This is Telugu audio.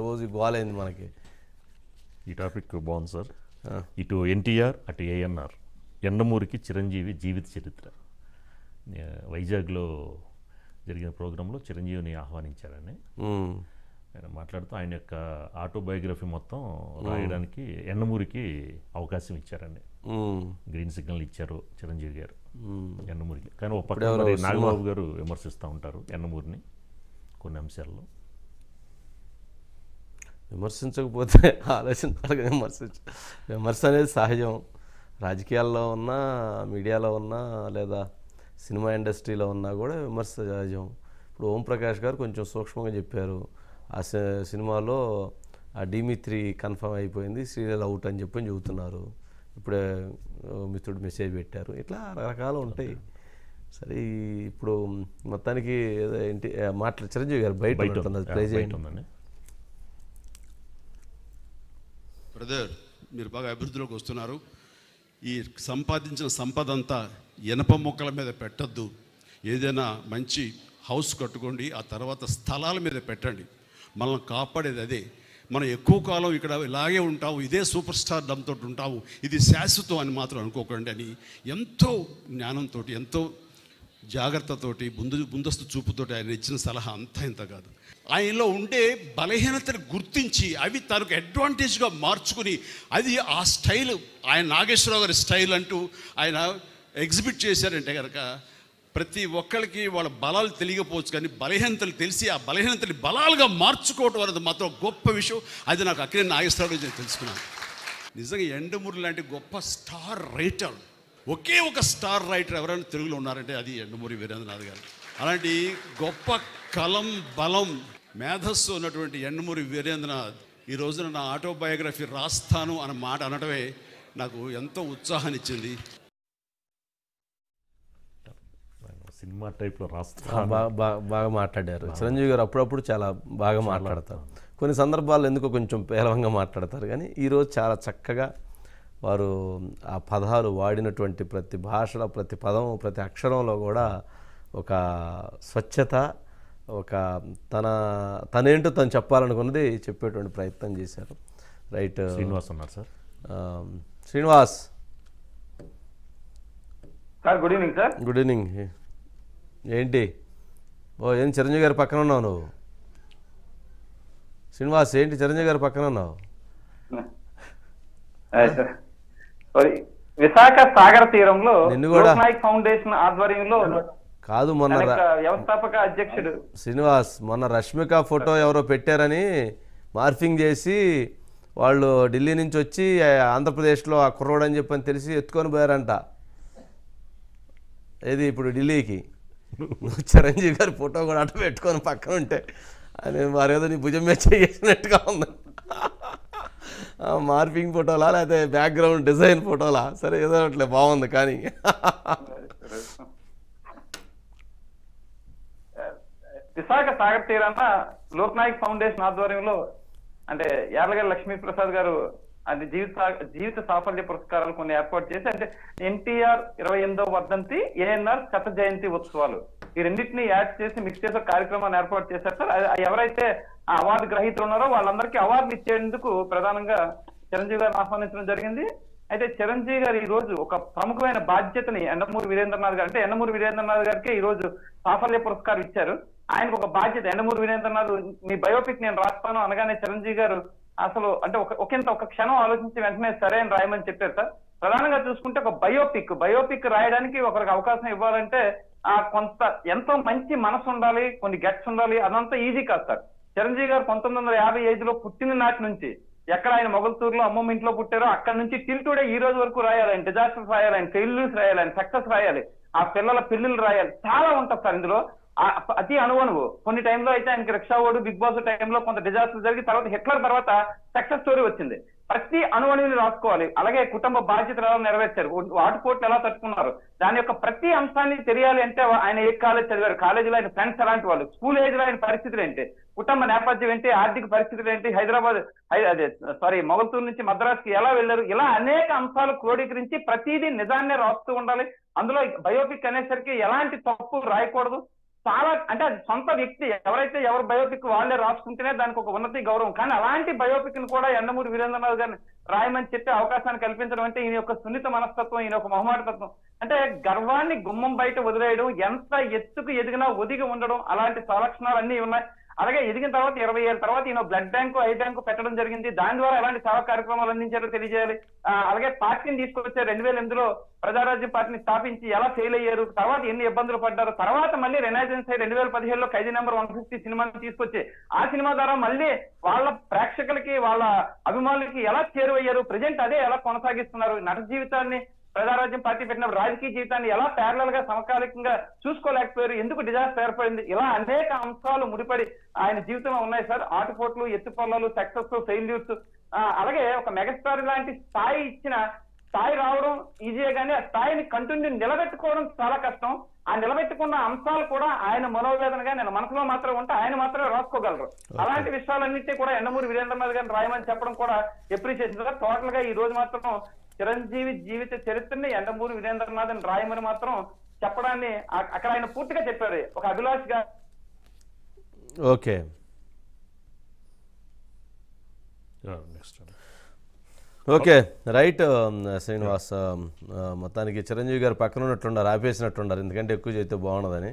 రోజు గోలైంది మనకి. ఈ టాపిక్ బాగుంది సార్. ఇటు ఎన్టీఆర్ అటు ఏఎన్ఆర్ ఎండమూరికి చిరంజీవి జీవిత చరిత్ర. వైజాగ్లో జరిగిన ప్రోగ్రాంలో చిరంజీవిని ఆహ్వానించారని. ఆయన మాట్లాడుతూ ఆయన యొక్క ఆటోబయోగ్రఫీ మొత్తం రాయడానికి ఎండమూరికి అవకాశం ఇచ్చారండి. గ్రీన్ సిగ్నల్ ఇచ్చారు చిరంజీవి గారు. ఎండమూరికి. కానీ ఒక పక్క నాగబాబు గారు విమర్శిస్తూ ఉంటారు ఎండమూరిని కొన్ని అంశాల్లో. విమర్శించకపోతే ఆలోచించాలి విమర్శించ విమర్శ అనేది సహజం. రాజకీయాల్లో ఉన్నా మీడియాలో ఉన్నా లేదా సినిమా ఇండస్ట్రీలో ఉన్నా కూడా విమర్శ సహజం. ఇప్పుడు ఓం ప్రకాష్ గారు కొంచెం సూక్ష్మంగా చెప్పారు. ఆ సినిమాలో ఆ డిమిత్రి కన్ఫర్మ్ అయిపోయింది సీరియల్ అవుట్ అని చెప్పని చెబుతున్నారు. ఇప్పుడే మిత్రుడు మెసేజ్ పెట్టారు. ఇట్లా రకరకాలు ఉంటాయి. సరే ఇప్పుడు మొత్తానికి ఏదో ఏంటి మాట్లా చిరంజీవి గారు బయట. ఉంది. ప్లే చేయండి. బ్రదర్ మీరు బాగా అభివృద్ధిలోకి వస్తున్నారు. ఈ సంపాదించిన సంపద అంతా ఇనప మొక్కల మీద పెట్టద్దు. ఏదైనా మంచి హౌస్ కట్టుకోండి ఆ తర్వాత స్థలాల మీద పెట్టండి. మనల్ని కాపాడేది అదే. మనం ఎక్కువ కాలం ఇక్కడ ఇలాగే ఉంటాము ఇదే సూపర్ స్టార్ డమ్తో ఉంటాము. ఇది శాశ్వతం అని మాత్రం అనుకోకండి అని ఎంతో జ్ఞానంతో ఎంతో జాగ్రత్తతోటి ముందు ముందస్తు చూపుతోటి ఆయన ఇచ్చిన సలహా అంతా ఇంత కాదు. ఆయనలో ఉండే బలహీనతను గుర్తించి అవి తనకు అడ్వాంటేజ్గా మార్చుకుని అది ఆ స్టైల్ ఆయన నాగేశ్వరరావు గారి స్టైల్ అంటూ ఆయన ఎగ్జిబిట్ చేశారంటే కనుక ప్రతి ఒక్కరికి వాళ్ళ బలాలు తెలియకపోవచ్చు కానీ బలహీనతలు తెలిసి ఆ బలహీనతని బలాలుగా మార్చుకోవటం అనేది మాత్రం గొప్ప విషయం. అది నాకు అక్కడే నాగేశ్వరరావు నేను తెలుసుకున్నాను. నిజంగా ఎండమూరి లాంటి గొప్ప స్టార్ రైటర్ ఒకే ఒక స్టార్ రైటర్ ఎవరైనా తెలుగులో ఉన్నారంటే అది ఎండమూరి వీరేంద్రనాథ్ గారు. అలాంటి గొప్ప కలం బలం మేధస్సు ఉన్నటువంటి ఎండమూరి వీరేంద్రనాథ్ ఈ రోజున నా ఆటోబయోగ్రఫీ రాస్తాను అన్న మాట అనడమే నాకు ఎంతో ఉత్సాహాన్ని ఇచ్చింది ఆయన సినిమా టైప్లో రాస్తా బాగా బాగా బాగా మాట్లాడారు. చిరంజీవి గారు అప్పుడప్పుడు చాలా బాగా మాట్లాడతారు. కొన్ని సందర్భాల్లో ఎందుకో కొంచెం పేలవంగా మాట్లాడతారు. కానీ ఈరోజు చాలా చక్కగా వారు ఆ పదాలు వాడినటువంటి ప్రతి భాషలో ప్రతి పదం ప్రతి అక్షరంలో కూడా ఒక స్వచ్ఛత ఒక తన తనేంటో తను చెప్పాలనుకున్నది చెప్పేటువంటి ప్రయత్నం చేశారు. రైట్ శ్రీనివాస్ ఉన్నారు sir. Srinivas. Sir good evening sir. Good evening. ఏంటి? ఓ ఏం చిరంజీవి గారి పక్కన ఉన్నావు నువ్వు? శ్రీనివాస్ ఏంటి చిరంజీవి గారి పక్కన ఉన్నావు? విశాఖ సాగర తీరంలో ఫౌండేషన్ ఆధ్వర్యంలో కాదు మొన్న వ్యవస్థాపక అధ్యక్షుడు. శ్రీనివాస్ మొన్న రష్మిక ఫోటో ఎవరో పెట్టారని మార్ఫింగ్ చేసి వాళ్ళు ఢిల్లీ నుంచి వచ్చి ఆంధ్రప్రదేశ్లో ఆ కుర్రోడు అని చెప్పని తెలిసి ఎత్తుకొని పోయారంట. ఏది ఇప్పుడు ఢిల్లీకి? చిరంజీవి గారి ఫోటో కూడా అటు పెట్టుకొని పక్కన ఉంటే అని వారేదో నీ భుజం మీద చేసినట్టుగా ఉంది. మార్పింగ్ ఫోటోలా లేకపోతే బ్యాక్గ్రౌండ్ డిజైన్ ఫోటోలా? సరే ఏదో అట్లే బాగుంది కానీ. విశాఖ సాగర్ తీరాన లోక్నాయక్ ఫౌండేషన్ ఆధ్వర్యంలో అంటే యార్లగడ్డ లక్ష్మీ ప్రసాద్ గారు అది జీవిత జీవిత సాఫల్య పురస్కారాలు కొన్ని ఏర్పాటు చేసి అంటే ఎన్టీఆర్ ఇరవై ఎనిమిదో వర్ధంతి ఏఎన్ఆర్ శత జయంతి ఉత్సవాలు. ఈ రెండింటిని యాడ్ చేసి మిక్స్ చేసే కార్యక్రమాన్ని ఏర్పాటు చేశారు సార్. ఎవరైతే ఆ అవార్డు గ్రహీతలు ఉన్నారో వాళ్ళందరికీ అవార్డులు ఇచ్చేందుకు ప్రధానంగా చిరంజీవి గారిని ఆహ్వానించడం జరిగింది. అయితే చిరంజీవి గారు ఈ రోజు ఒక ప్రముఖమైన బాధ్యతని ఎండమూరి వీరేంద్రనాథ్ గారు అంటే ఎండమూరి వీరేంద్రనాథ్ గారికి ఈ రోజు సాఫల్య పురస్కారం ఇచ్చారు. ఆయనకు ఒక బాధ్యత ఎండమూరి వీరేంద్రనాథ్ మీ బయోపిక్ నేను రాస్తాను అనగానే చిరంజీవి గారు అసలు అంటే ఒక ఒకంత ఒక క్షణం ఆలోచించి వెంటనే సరే అని రాయమని చెప్పారు సార్. ప్రధానంగా చూసుకుంటే ఒక బయోపిక్ బయోపిక్ రాయడానికి ఒకరికి అవకాశం ఇవ్వాలంటే ఆ కొంత ఎంతో మంచి మనసు ఉండాలి కొన్ని గట్స్ ఉండాలి అదంతా ఈజీ కాదు సార్. చిరంజీవి గారు పంతొమ్మిది వందల యాభై ఐదులో పుట్టిన నాటి నుంచి ఎక్కడ ఆయన మొగల్తూరులో అమ్మమ్మ ఇంట్లో పుట్టారో అక్కడ నుంచి టిల్ టుడే ఈ రోజు వరకు రాయాలి ఆయన డిజాస్టర్స్ రాయాలి ఆయన ఫెయిల్యూర్స్ రాయాలి ఆయన సక్సెస్ రాయాలి ఆ పిల్లల పెళ్ళిళ్ళు రాయాలి చాలా ఉంటుంది సార్ ఇందులో. అతి అనువనువు కొన్ని టైంలో అయితే ఆయనకి రిక్షా ఓడు బిగ్ బాస్ టైంలో కొంత డిజాస్టర్ జరిగి తర్వాత హిట్లర్ తర్వాత సక్సెస్ స్టోరీ వచ్చింది. ప్రతి అణువణువుని రాసుకోవాలి. అలాగే కుటుంబ బాధ్యతలు ఎలా నెరవేర్చారు? ఆటుపోట్లు ఎలా తట్టుకున్నారు? దాని యొక్క ప్రతి అంశాన్ని తెలియాలి అంటే ఆయన ఏ కాలేజ్ చదివారు? కాలేజీలో ఆయన ఫ్రెండ్స్ ఎలాంటి వాళ్ళు? స్కూల్ ఏజ్లో ఆయన పరిస్థితులు ఏంటి? కుటుంబ నేపథ్యం ఏంటి? ఆర్థిక పరిస్థితులు ఏంటి? హైదరాబాద్ హై- అదే సారీ మొగల్తూరు నుంచి మద్రాస్కి ఎలా వెళ్ళారు? ఇలా అనేక అంశాలు క్రోడీకరించి ప్రతిదీ నిజాన్నే రాస్తూ ఉండాలి. అందులో బయోపిక్ అనేసరికి ఎలాంటి తప్పు రాయకూడదు. చాలా అంటే అది సొంత వ్యక్తి ఎవరైతే ఎవరు బయోపిక్ వాళ్ళే రాసుకుంటేనే దానికి ఒక ఉన్నతి గౌరవం. కానీ అలాంటి బయోపిక్ని కూడా ఎండమూరి వీరేంద్రనాథ్ గారిని రాయమని చెప్పే అవకాశాన్ని కల్పించడం అంటే ఈయన యొక్క సున్నిత మనస్తత్వం ఈయన ఒక మొహమాటతత్వం అంటే గర్వాన్ని గుమ్మం బయట వదిలేయడం ఎంత ఎత్తుకు ఎదిగినా ఒదిగి ఉండడం అలాంటి సలక్షణాలు అన్ని ఉన్నాయి. అలాగే ఎదిగిన తర్వాత ఇరవై ఏళ్ళ తర్వాత ఈయన బ్లడ్ బ్యాంకు ఐ బ్యాంకు పెట్టడం జరిగింది. దాని ద్వారా ఎలాంటి సేవా కార్యక్రమాలు అందించారో తెలియజేయాలి. అలాగే పార్టీని తీసుకొచ్చే రెండు వేల ఎనిమిదిలో ప్రజారాజ్యం పార్టీని స్థాపించి ఎలా ఫెయిల్ అయ్యారు తర్వాత ఎన్ని ఇబ్బందులు పడ్డారు తర్వాత మళ్ళీ రెనైజెన్స్ రెండు వేల పదిహేడులో ఖైదీ నెంబర్ వన్ ఫిఫ్టీ సినిమాని తీసుకొచ్చి ఆ సినిమా ద్వారా మళ్ళీ వాళ్ళ ప్రేక్షకులకి వాళ్ళ అభిమానులకి ఎలా చేరువయ్యారు ప్రజెంట్ అదే ఎలా కొనసాగిస్తున్నారు నట జీవితాన్ని ప్రజారాజ్యం పార్టీ పెట్టినప్పుడు రాజకీయ జీవితాన్ని ఎలా ప్యారలల్గా సమకాలికంగా చూసుకోలేకపోయారు? ఎందుకు డిజాస్టర్ ఏర్పడింది? ఇలా అనేక అంశాలు ముడిపడి ఆయన జీవితంలో ఉన్నాయి సార్. ఆటుపోట్లు ఎత్తుపల్లాలు సక్సెస్ ఫెయిల్యూర్స్ అలాగే ఒక మెగాస్టార్ లాంటి స్థాయి ఇచ్చిన స్థాయి రావడం ఈజీయే కానీ ఆ స్థాయిని కంటిన్యూ నిలబెట్టుకోవడం చాలా కష్టం. ఆ నిలబెట్టుకున్న అంశాలు కూడా ఆయన మనోవేదనగా నేను మనసులో మాత్రం ఉంటే ఆయన మాత్రమే రాసుకోగలరు. అలాంటి విషయాలన్నింటినీ కూడా ఎండమూరి వీరేంద్రనాథ్ గారిని రాయమని చెప్పడం కూడా ఎప్రిషియేషన్ సార్. టోటల్గా ఈ రోజు మాత్రం చిరంజీవి జీవిత చరిత్రని ఎండమూరి వీరేంద్రనాథ్ రాయమని మాత్రం చెప్పడాన్ని అక్కడ ఆయన పూర్తిగా చెప్పారు. ఒక అభిలాష్గా okay. Next okay right Srinivas మొత్తానికి చిరంజీవి గారు పక్కన ఉన్నట్లున్నారు ఆపేసినట్లున్నారు. ఎందుకంటే ఎక్కువ చేస్తే బాగుండదని.